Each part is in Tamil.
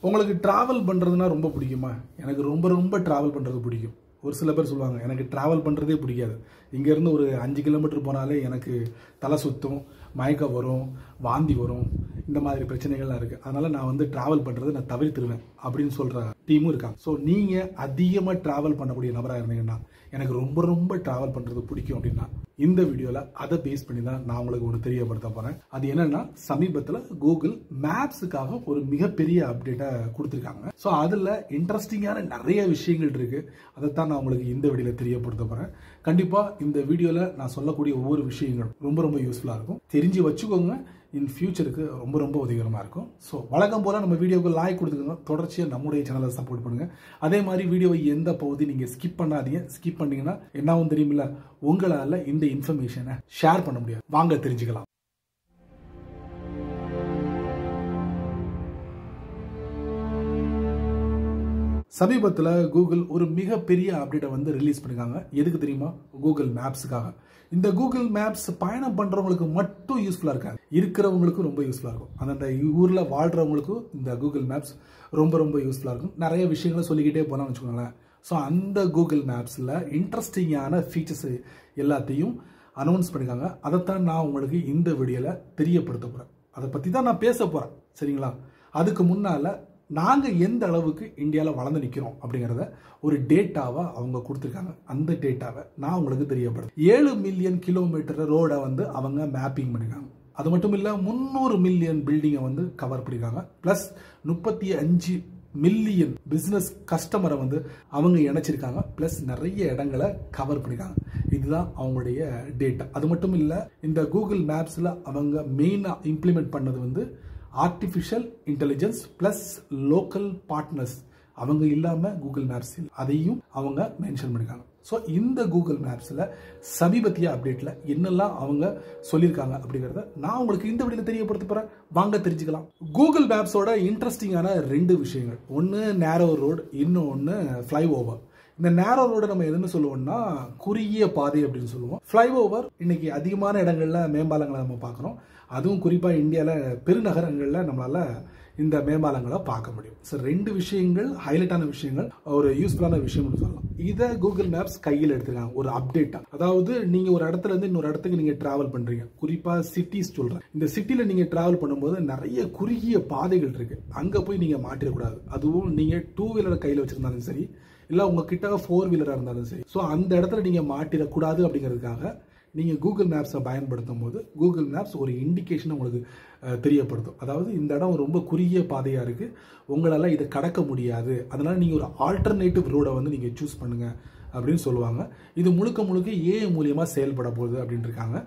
உங்களுக்கு ட்ராவல் பண்ணுறதுனா ரொம்ப பிடிக்குமா? எனக்கு ரொம்ப ரொம்ப ட்ராவல் பண்ணுறது பிடிக்கும். ஒரு சில பேர் சொல்லுவாங்க எனக்கு ட்ராவல் பண்ணுறதே பிடிக்காது. இங்கேருந்து ஒரு அஞ்சு கிலோமீட்டர் போனாலே எனக்கு தலை சுத்தும் மயக்கம் வரும் வாந்தி வரும். இந்த மாதிரி பிரச்சனைகள்லாம் இருக்குது அதனால் நான் வந்து டிராவல் பண்ணுறது நான் தவிர்த்துருவேன் அப்படின்னு சொல்கிற டீமும் இருக்காங்க. ஸோ நீங்கள் அதிகமாக டிராவல் பண்ணக்கூடிய நபராக இருந்தீங்கன்னா எனக்கு ரொம்ப ரொம்ப டிராவல் பண்ணுறது பிடிக்கும் அப்படின்னா இந்த வீடியோவில் அதை பேஸ் பண்ணி தான் நான் உங்களுக்கு ஒன்று தெரியப்படுத்த போகிறேன் அது என்னன்னா சமீபத்தில் கூகுள் மேப்ஸுக்காக ஒரு மிகப்பெரிய அப்டேட்டை கொடுத்துருக்காங்க. ஸோ அதில் இன்ட்ரெஸ்டிங்கான நிறைய விஷயங்கள் இருக்குது அதைத்தான் நான் உங்களுக்கு இந்த வீடியோவில் தெரியப்படுத்த போகிறேன் கண்டிப்பாக இந்த வீடியோவில் நான் சொல்லக்கூடிய ஒவ்வொரு விஷயங்களும் ரொம்ப ரொம்ப யூஸ்ஃபுல்லாக இருக்கும். தெரிஞ்சு வச்சுக்கோங்க. இன் ஃபியூச்சருக்கு ரொம்ப ரொம்ப உதவிகரமாக இருக்கும். ஸோ வழக்கம் போல் நம்ம வீடியோவுக்கு லாய்க் கொடுத்துக்கோங்க. தொடர்ச்சியாக நம்முடைய சேனலை சப்போர்ட் பண்ணுங்கள் அதே மாதிரி வீடியோவை எந்த பகுதி நீங்கள் ஸ்கிப் பண்ணாதீங்க. ஸ்கிப் பண்ணிங்கன்னா என்னாவும் தெரியுமில்ல? உங்களால் இந்த இன்ஃபர்மேஷனை ஷேர் பண்ண முடியாது. வாங்க தெரிஞ்சுக்கலாம். சமீபத்தில் கூகுள் ஒரு மிகப்பெரிய அப்டேட்டை வந்து ரிலீஸ் பண்ணியிருக்காங்க எதுக்கு தெரியுமா? கூகுள் மேப்ஸுக்காக இந்த கூகுள் மேப்ஸ் பயணம் பண்ணுறவங்களுக்கு மட்டும் யூஸ்ஃபுல்லாக இருக்காது இருக்கிறவங்களுக்கும் ரொம்ப யூஸ்ஃபுல்லாக இருக்கும். அந்தந்த ஊரில் வாழ்கிறவங்களுக்கும் இந்த கூகுள் மேப்ஸ் ரொம்ப ரொம்ப யூஸ்ஃபுல்லாக இருக்கும். நிறைய விஷயங்களை சொல்லிக்கிட்டே போனான்னு வச்சுக்கோங்களேன். ஸோ அந்த கூகுள் மேப்ஸில் இன்ட்ரெஸ்டிங்கான ஃபீச்சர்ஸ் எல்லாத்தையும் அனௌன்ஸ் பண்ணியிருக்காங்க அதைத்தான் நான் உங்களுக்கு இந்த வீடியோவில் தெரியப்படுத்த போகிறேன் அதை பற்றி தான் நான் பேச போகிறேன் சரிங்களா? அதுக்கு முன்னால் நாங்கள் எந்த அளவுக்கு இந்தியாவில் வளர்ந்து நிற்கிறோம் அப்படிங்கிறத ஒரு டேட்டாவை அவங்க கொடுத்துருக்காங்க. அந்த டேட்டாவை நான் உங்களுக்கு தெரியப்படுது ஏழு மில்லியன் கிலோமீட்டர் ரோடை வந்து அவங்க மேப்பிங் பண்ணியிருக்காங்க அது மட்டும் இல்லை முந்நூறு மில்லியன் பில்டிங்கை வந்து கவர் பண்ணியிருக்காங்க ப்ளஸ் முப்பத்தி அஞ்சு மில்லியன் பிஸ்னஸ் கஸ்டமரை வந்து அவங்க இணைச்சிருக்காங்க. ப்ளஸ் நிறைய இடங்களை கவர் பண்ணியிருக்காங்க இதுதான் அவங்களுடைய டேட்டா அது மட்டும் இல்லை இந்த கூகுள் மேப்ஸில் அவங்க மெயினாக இம்ப்ளிமெண்ட் பண்ணது வந்து artificial intelligence plus local partners அவங்க இல்லாமல் கூகுள் மேப்ஸ் அதையும் அவங்க மென்ஷன் பண்ணியிருக்காங்க ஸோ இந்த கூகுள் மேப்ஸில் சமீபத்திய அப்டேட்டில் என்னெல்லாம் அவங்க சொல்லியிருக்காங்க அப்படிங்கிறத நான் உங்களுக்கு இந்த வீடியோவில் தெரியப்படுத்த போகிறேன் வாங்க தெரிஞ்சுக்கலாம். கூகுள் மேப்ஸோட இன்ட்ரெஸ்டிங்கான ரெண்டு விஷயங்கள். ஒன்று நேரோ ரோடு இன்னொன்று ஃப்ளை ஓவர் இந்த நேரோ ரோடு நம்ம எதுன்னு சொல்லுவோம்னா குறுகிய பாதை அப்படின்னு சொல்லுவோம். ஃப்ளை ஓவர் இன்னைக்கு அதிகமான இடங்கள்ல மேம்பாலங்களை நம்ம பார்க்குறோம். அதுவும் குறிப்பாக இந்தியாவில் பெருநகரங்களில் நம்மளால் இந்த மேம்பாலங்களை பார்க்க முடியும். ஸோ ரெண்டு விஷயங்கள் ஹைலைட்டான விஷயங்கள் ஒரு யூஸ்ஃபுல்லான விஷயம்னு சொல்லலாம். இதை கூகுள் மேப்ஸ் கையில் எடுத்துருக்காங்க ஒரு அப்டேட்டாக அதாவது நீங்கள் ஒரு இடத்துல இருந்து இன்னொரு இடத்துக்கு நீங்கள் ட்ராவல் பண்ணுறீங்க குறிப்பாக சிட்டிஸ் சொல்கிறேன் இந்த சிட்டியில் நீங்கள் ட்ராவல் பண்ணும்போது நிறைய குறுகிய பாதைகள் இருக்குது அங்கே போய் நீங்கள் மாட்டிடக்கூடாது. அதுவும் நீங்கள் டூ வீலரை கையில் வச்சுருந்தாலும் சரி இல்லை உங்ககிட்ட ஃபோர் வீலராக இருந்தாலும் சரி. ஸோ அந்த இடத்துல நீங்கள் மாட்டிடக்கூடாது அப்படிங்கிறதுக்காக நீங்கள் கூகுள் மேப்ஸை பயன்படுத்தும் போது கூகுள் மேப்ஸ் ஒரு இண்டிகேஷனை உங்களுக்கு தெரியப்படுத்தும். அதாவது இந்த இடம் ரொம்ப குறுகிய பாதையாக இருக்குது உங்களால் இதை கடக்க முடியாது. அதனால் நீங்கள் ஒரு ஆல்டர்னேட்டிவ் ரோடை வந்து நீங்கள் சூஸ் பண்ணுங்கள் அப்படின்னு சொல்லுவாங்க. இது முழுக்க முழுக்க ஏஐ மூலியமாக செயல்பட போகுது அப்படின்னு இருக்காங்க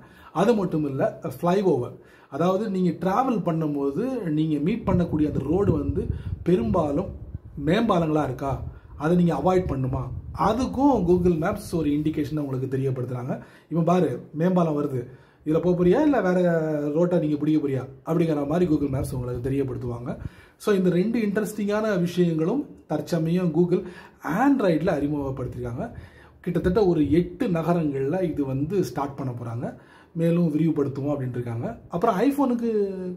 அது மட்டும் இல்லை ஃப்ளை ஓவர் அதாவது நீங்கள் ட்ராவல் பண்ணும்போது நீங்கள் மீட் பண்ணக்கூடிய அந்த ரோடு வந்து பெரும்பாலும் மேம்பாலங்களாக இருக்கா? அதை நீங்கள் அவாய்ட் பண்ணுமா? அதுக்கும் கூகுள் மேப்ஸ் ஒரு இண்டிகேஷனை உங்களுக்கு தெரியப்படுத்துகிறாங்க இப்போ பாரு மேம்பாலம் வருது. இதில் போக போறியா? இல்லை வேற ரோட்டை நீங்கள் பிடிக்க போறியா? அப்படிங்கிற மாதிரி கூகுள் மேப்ஸ் உங்களுக்கு தெரியப்படுத்துவாங்க. ஸோ இந்த ரெண்டு இன்ட்ரெஸ்டிங்கான விஷயங்களும் தற்சமயம் கூகுள் ஆண்ட்ராய்டில் அறிமுகப்படுத்தியிருக்காங்க கிட்டத்தட்ட ஒரு எட்டு நகரங்களில் இது வந்து ஸ்டார்ட் பண்ண போகிறாங்க மேலும் விரிவுபடுத்துவோம் அப்படின்ட்டு இருக்காங்க அப்புறம் ஐஃபோனுக்கு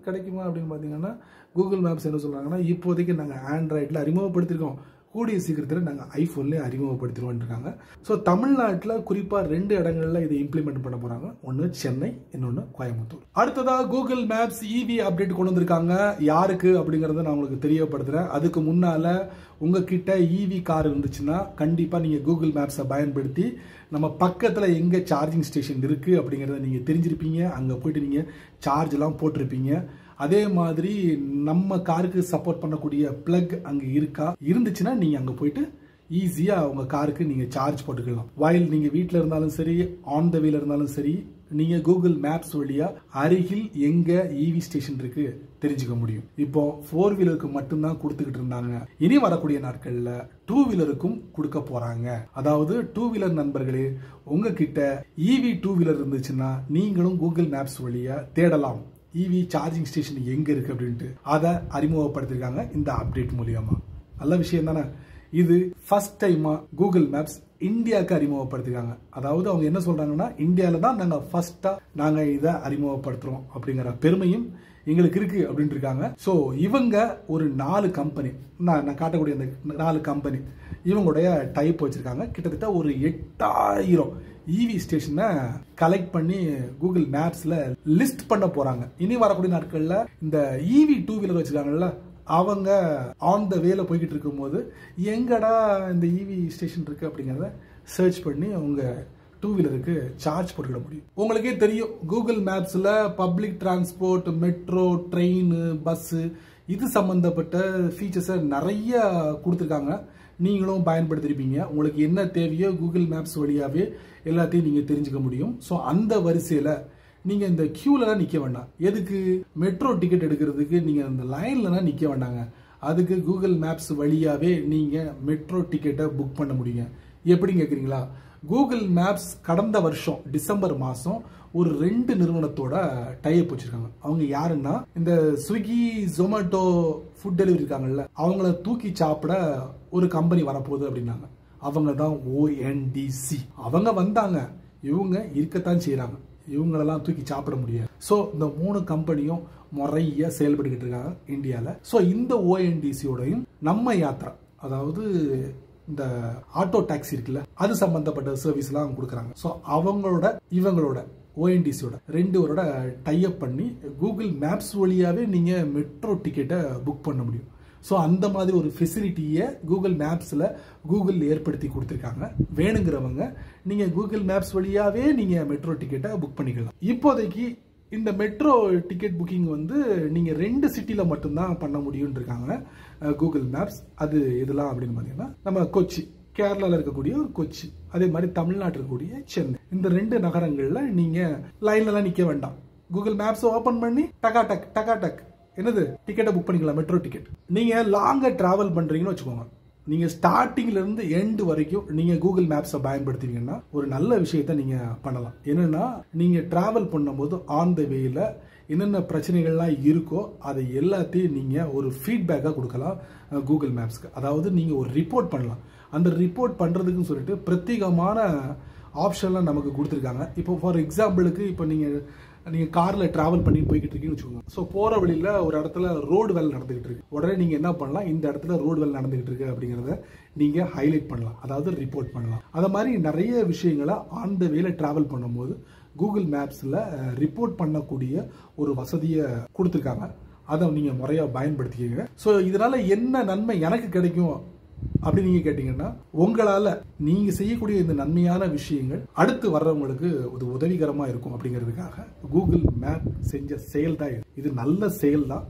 கிடைக்குமா அப்படின்னு பார்த்தீங்கன்னா கூகுள் மேப்ஸ் என்ன சொல்கிறாங்கன்னா இப்போதைக்கு நாங்கள் ஆண்ட்ராய்டில் அறிமுகப்படுத்திருக்கோம். கூடிய சீக்கிரத்தில் நாங்கள் ஐஃபோன்லேயே அறிமுகப்படுத்திடுவோம் இருக்காங்க ஸோ தமிழ்நாட்டில் குறிப்பாக ரெண்டு இடங்களில் இதை இம்ப்ளிமெண்ட் பண்ண போகிறாங்க ஒன்று சென்னை இன்னொன்று கோயம்புத்தூர். அடுத்ததாக கூகுள் மேப்ஸ் இவி அப்டேட் கொண்டு வந்திருக்காங்க. யாருக்கு அப்படிங்கிறத நான் உங்களுக்கு தெரியப்படுத்துகிறேன் அதுக்கு முன்னால் உங்ககிட்ட இவி கார் இருந்துச்சுன்னா கண்டிப்பாக நீங்கள் கூகுள் மேப்ஸை பயன்படுத்தி நம்ம பக்கத்தில் எங்கே சார்ஜிங் ஸ்டேஷன் இருக்குது அப்படிங்கிறத நீங்கள் தெரிஞ்சிருப்பீங்க. அங்கே போயிட்டு நீங்கள் சார்ஜ்லாம் போட்டிருப்பீங்க. அதே மாதிரி நம்ம காருக்கு சப்போர்ட் பண்ணக்கூடிய பிளக் அங்கே இருக்கா? இருந்துச்சுன்னா நீங்கள் அங்கே போயிட்டு ஈஸியாக உங்கள் காருக்கு நீங்கள் சார்ஜ் போட்டுக்கலாம். வயல் நீங்கள் வீட்டில் இருந்தாலும் சரி ஆன் த வேல இருந்தாலும் சரி நீங்கள் கூகுள் மேப்ஸ் வழியாக அருகில் எங்கே ஈவி ஸ்டேஷன் இருக்கு தெரிஞ்சுக்க முடியும். இப்போ ஃபோர் வீலருக்கு மட்டும்தான் கொடுத்துக்கிட்டு இருந்தாங்க. இனி வரக்கூடிய நாட்களில் டூ வீலருக்கும் கொடுக்க போகிறாங்க அதாவது டூ வீலர் நண்பர்களே உங்ககிட்ட ஈவி டூ வீலர் இருந்துச்சுன்னா நீங்களும் கூகுள் மேப்ஸ் வழியா தேடலாம். இவி சார்ஜிங் ஸ்டேஷன் எங்க இருக்கு அப்படின்ட்டு அதை அறிமுகப்படுத்தியிருக்காங்க இந்த அப்டேட் மூலியமா. நல்ல விஷயம் தானே. இது ஃபர்ஸ்ட் டைமா கூகுள் மேப்ஸ் இந்தியாவுக்கு அறிமுகப்படுத்திருக்காங்க அதாவது அவங்க என்ன சொல்றாங்கன்னா இந்தியாவில் தான் நாங்கள் ஃபர்ஸ்டா நாங்கள் இதை அறிமுகப்படுத்துறோம் அப்படிங்கிற பெருமையும் எங்களுக்கு இருக்கு அப்படின்ட்டு இருக்காங்க ஸோ இவங்க ஒரு நாலு கம்பெனி நான் நான் காட்டக்கூடிய அந்த நாலு கம்பெனி இவங்களுடைய டைப் வச்சிருக்காங்க. கிட்டத்தட்ட ஒரு எட்டாயிரம் இவி ஸ்டேஷனை கலெக்ட் பண்ணி கூகுள் மேப்ஸ்ல லிஸ்ட் பண்ண போறாங்க. இனி வரக்கூடிய நாட்கள்ல இந்த இவி டூ வீலர் வச்சிருக்காங்கல்ல அவங்க ஆன் த வேல போய்கிட்டு இருக்கும்போது எங்கடா இந்த இவி ஸ்டேஷன் இருக்கு அப்படிங்கிறத சர்ச் பண்ணி அவங்க டூ வீலருக்கு சார்ஜ் போட்டுக்கிட முடியும். உங்களுக்கே தெரியும் Google மேப்ஸில் public transport metro train bus இது சம்மந்தப்பட்ட ஃபீச்சர்ஸை நிறைய கொடுத்துருக்காங்க. நீங்களும் பயன்படுத்திருப்பீங்க. உங்களுக்கு என்ன தேவையோ கூகுள் மேப்ஸ் வழியாகவே எல்லாத்தையும் நீங்கள் தெரிஞ்சுக்க முடியும். ஸோ அந்த வரிசையில் நீங்கள் இந்த க்யூலலாம் நிற்க வேண்டாம். எதுக்கு? மெட்ரோ டிக்கெட் எடுக்கிறதுக்கு நீங்கள் இந்த லைன்லலாம் நிற்க வேண்டாங்க. அதுக்கு கூகுள் மேப்ஸ் வழியாகவே நீங்கள் மெட்ரோ டிக்கெட்டை புக் பண்ண முடியுங்க. எப்படி கேட்குறீங்களா கூகுள் மேப்ஸ் கடந்த வருஷம் டிசம்பர் மாதம் ஒரு ரெண்டு நிறுவனத்தோட டைப் வச்சிருக்காங்க. அவங்க யாருன்னா இந்த ஸ்விக்கி ஜொமேட்டோ ஃபுட் டெலிவரி இருக்காங்கல்ல அவங்கள தூக்கி சாப்பிட ஒரு கம்பெனி வரப்போகுது அப்படின்னாங்க. அவங்க தான் ஓஎன்டிசி அவங்க வந்தாங்க. இவங்க இருக்கத்தான் செய்கிறாங்க இவங்களெல்லாம் தூக்கி சாப்பிட முடியாது. ஸோ இந்த மூணு கம்பெனியும் முறைய செயல்பட்டுக்கிட்டு இருக்காங்க இந்தியாவில் ஸோ இந்த ஓஎன்டிசியோடையும் நம்ம யாத்திரை அதாவது இந்த ஆட்டோ டாக்ஸி இருக்குல்ல அது சம்பந்தப்பட்ட சர்வீஸ்லாம் கொடுக்குறாங்க. ஸோ அவங்களோட இவங்களோட ஓஎன்டிசியோட ரெண்டு பேரோட டைப் பண்ணி கூகுள் மேப்ஸ் வழியாகவே நீங்கள் மெட்ரோ டிக்கெட்டை புக் பண்ண முடியும். ஸோ அந்த மாதிரி ஒரு ஃபெசிலிட்டியை கூகுள் மேப்ஸில் கூகுள் ஏற்படுத்தி கொடுத்துருக்காங்க. வேணுங்கிறவங்க நீங்கள் கூகுள் மேப்ஸ் வழியாகவே நீங்கள் மெட்ரோ டிக்கெட்டை புக் பண்ணிக்கலாம். இப்போதைக்கு இந்த மெட்ரோ டிக்கெட் புக்கிங் வந்து நீங்கள் ரெண்டு சிட்டியில் மட்டும்தான் பண்ண முடியும்னு இருக்காங்க கூகுள் மேப்ஸ் அது இதெல்லாம் அப்படின்னு பார்த்தீங்கன்னா நம்ம கொச்சி கேரளாவில் இருக்கக்கூடிய ஒரு கொச்சி அதே மாதிரி தமிழ்நாட்டில் இருக்கக்கூடிய சென்னை. இந்த ரெண்டு நகரங்களில் நீங்கள் லைன்லலாம் நிற்க வேண்டாம். கூகுள் மேப்ஸை ஓப்பன் பண்ணி டகா டக் டகா டக் என்னது? டிக்கெட்டை புக் பண்ணிக்கலாம் மெட்ரோ டிக்கெட் நீங்கள் லாங்காக ட்ராவல் பண்ணுறீங்கன்னு வச்சுக்கோங்க. நீங்கள் ஸ்டார்டிங்லேருந்து எண்டு வரைக்கும் நீங்கள் கூகுள் மேப்ஸை பயன்படுத்துவீங்கன்னா ஒரு நல்ல விஷயத்த நீங்கள் பண்ணலாம். என்னென்னா நீங்கள் ட்ராவல் பண்ணும்போது ஆன் த வேயில் என்னென்ன பிரச்சனைகள்லாம் இருக்கோ அதை எல்லாத்தையும் நீங்கள் ஒரு ஃபீட்பேக்காக கொடுக்கலாம் கூகுள் மேப்ஸ்க்கு அதாவது நீங்கள் ஒரு ரிப்போர்ட் பண்ணலாம். அந்த ரிப்போர்ட் பண்ணுறதுக்குன்னு சொல்லிட்டு பிரத்யேகமான ஆப்ஷன்லாம் நமக்கு கொடுத்துருக்காங்க. இப்போ ஃபார் எக்ஸாம்பிளுக்கு இப்போ நீங்கள் நீங்கள் காரில் ட்ராவல் பண்ணி போய்கிட்டு இருக்கீங்கன்னு வச்சுக்கோங்க. ஸோ போகிற வழியில் ஒரு இடத்துல ரோடு வேலை நடந்துகிட்டு இருக்கு. உடனே நீங்கள் என்ன பண்ணலாம்? இந்த இடத்துல ரோடு வேலை நடந்துகிட்டு இருக்கு அப்படிங்கிறத நீங்கள் ஹைலைட் பண்ணலாம். அதாவது ரிப்போர்ட் பண்ணலாம். அதை மாதிரி நிறைய விஷயங்களை ஆன் த வேல ட்ராவல் பண்ணும்போது கூகுள் மேப்ஸில் ரிப்போர்ட் பண்ணக்கூடிய ஒரு வசதியை கொடுத்துருக்காங்க. அதை நீங்கள் முறையாக பயன்படுத்திக்கங்க. ஸோ இதனால் என்ன நன்மை எனக்கு கிடைக்கும் அப்படி நீங்க கேட்டீங்கன்னா உங்களால நீங்க செய்யக்கூடிய இந்த நன்மையான விஷயங்கள் அடுத்து வர்றவங்களுக்கு ஒரு உதவிகரமா இருக்கும் அப்படிங்கிறதுக்காக கூகுள் மேப் செஞ்ச செயல் தான் இது. நல்ல செயல் தான்.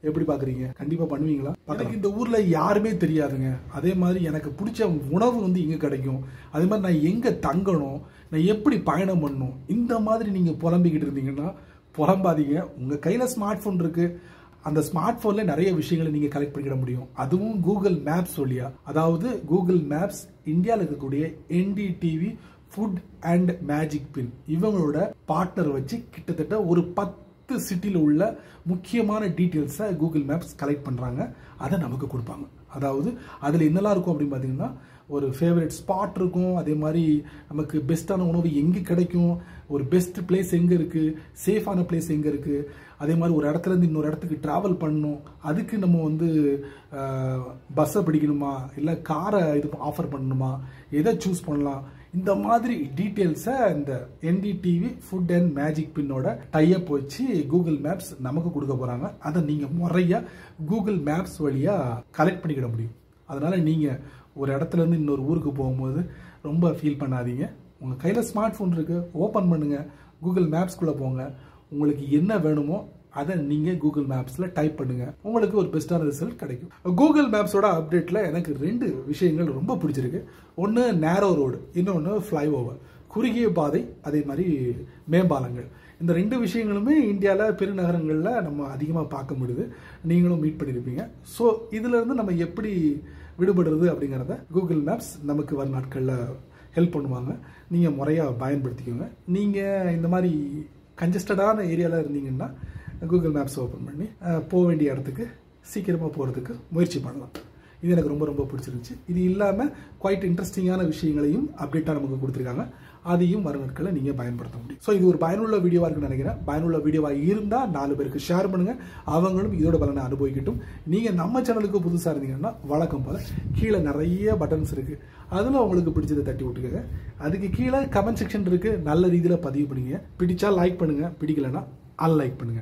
எப்படி பாக்குறீங்க? கண்டிப்பா பண்ணுவீங்களா? எனக்கு இந்த ஊர்ல யாருமே தெரியாதுங்க. அதே மாதிரி எனக்கு பிடிச்ச உணவு வந்து எங்க கிடைக்கும். அதே மாதிரி நான் எங்க தங்கணும்? நான் எப்படி பயணம் பண்ணணும்? இந்த மாதிரி நீங்க புலம்பிக்கிட்டு இருந்தீங்கன்னா புலம்பாதீங்க. உங்க கையில ஸ்மார்ட் போன் இருக்கு. அந்த ஸ்மார்ட் போன்ல நிறைய விஷயங்களை நீங்க கலெக்ட் பண்ணிக்கிட முடியும். அதுவும் கூகுள் மேப்ஸ் வழியா. அதாவது கூகுள் மேப்ஸ் இந்தியாவில் இருக்கக்கூடிய NDTV food and magic pin இவங்களோட பார்ட்னர் வச்சு கிட்டத்தட்ட ஒரு பத்து சிட்டியில் உள்ள முக்கியமான டீட்டெயில்ஸை கூகுள் மேப்ஸ் கலெக்ட் பண்ணுறாங்க அதை நமக்கு கொடுப்பாங்க. அதாவது அதில் என்னெல்லாம் இருக்கும் அப்படின்னு பார்த்தீங்கன்னா ஒரு ஃபேவரட் ஸ்பாட் இருக்கும். அதே மாதிரி நமக்கு பெஸ்ட்டான உணவு எங்கே கிடைக்கும்? ஒரு பெஸ்ட் பிளேஸ் எங்கே இருக்குது சேஃபான பிளேஸ் எங்கே இருக்குது அதே மாதிரி ஒரு இடத்துல இருந்து இன்னொரு இடத்துக்கு ட்ராவல் பண்ணணும். அதுக்கு நம்ம வந்து பஸ்ஸை பிடிக்கணுமா? இல்லை காரை இது ஆஃபர் பண்ணணுமா? எதை சூஸ் பண்ணலாம்? இந்த மாதிரி டீட்டெயில்ஸை இந்த என்டிடிவி ஃபுட் அண்ட் மேஜிக் பின்னோட டைப் வச்சு கூகுள் மேப்ஸ் நமக்கு கொடுக்க போகிறாங்க அதை நீங்கள் முறையாக கூகுள் மேப்ஸ் வழியாக கலெக்ட் பண்ணிக்கிட முடியும். அதனால் நீங்கள் ஒரு இடத்துல இருந்து இன்னொரு ஊருக்கு போகும்போது ரொம்ப ஃபீல் பண்ணாதீங்க. உங்கள் கையில் ஸ்மார்ட் ஃபோன் இருக்குது ஓப்பன் பண்ணுங்கள் கூகுள் மேப்ஸ்குள்ளே போங்க. உங்களுக்கு என்ன வேணுமோ அதை நீங்கள் கூகுள் மேப்ஸில் டைப் பண்ணுங்கள் உங்களுக்கு ஒரு பெஸ்ட்டான ரிசல்ட் கிடைக்கும். கூகுள் மேப்ஸோட அப்டேட்டில் எனக்கு ரெண்டு விஷயங்கள் ரொம்ப பிடிச்சிருக்கு. ஒன்று நேரோ ரோடு இன்னொன்று ஃப்ளைஓவர் குறுகிய பாதை அதே மாதிரி மேம்பாலங்கள். இந்த ரெண்டு விஷயங்களுமே இந்தியாவில் பெருநகரங்களில் நம்ம அதிகமாக பார்க்க முடியுது. நீங்களும் மீட் பண்ணியிருப்பீங்க ஸோ இதிலிருந்து நம்ம எப்படி விடுபடுறது அப்படிங்கிறத கூகுள் மேப்ஸ் நமக்கு வர நாட்களில் ஹெல்ப் பண்ணுவாங்க. நீங்கள் முறையாக பயன்படுத்திக்கோங்க. நீங்கள் இந்த மாதிரி கன்ஜஸ்டடான ஏரியாவில் இருந்தீங்கன்னா கூகுள் மேப்ஸ் ஓப்பன் பண்ணி போக வேண்டிய இடத்துக்கு சீக்கிரமாக போகிறதுக்கு முயற்சி பண்ணலாம். இது எனக்கு ரொம்ப ரொம்ப பிடிச்சிருந்துச்சு. இது இல்லாமல் குவைட் இன்ட்ரெஸ்டிங்கான விஷயங்களையும் அப்டேட்டாக நமக்கு கொடுத்துருக்காங்க. அதையும் வரும் நாட்களில் நீங்கள் பயன்படுத்த முடியும். ஸோ இது ஒரு பயனுள்ள வீடியோவாக இருக்குன்னு நினைக்கிறேன். பயனுள்ள வீடியோவாக இருந்தால் நாலு பேருக்கு ஷேர் பண்ணுங்க. அவங்களும் இதோட பலனை அனுபவிக்கட்டும். நீங்கள் நம்ம சேனலுக்கு புதுசாக இருந்தீங்கன்னா வழக்கம் போல் கீழே நிறைய பட்டன்ஸ் இருக்குது அதில் உங்களுக்கு பிடிச்சதை தட்டி விட்டுக்கோங்க. அதுக்கு கீழே கமெண்ட் செக்ஷன் இருக்குது நல்ல ரீதியில் பதிவு பண்ணுங்க. பிடிச்சா லைக் பண்ணுங்கள் பிடிக்கலன்னா அன்லைக் பண்ணுங்கள்